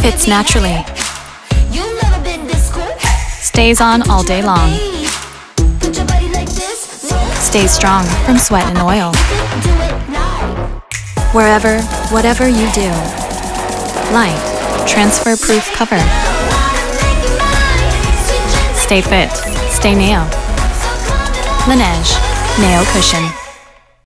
Fits naturally. Stays on all day long. Stays strong from sweat and oil. Wherever, whatever you do. Light, transfer proof cover. Stay fit, stay neo. Laneige, Neo Cushion.